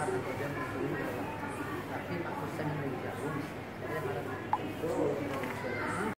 karena dia tapi aku senang lebih jauh. Saya harap itu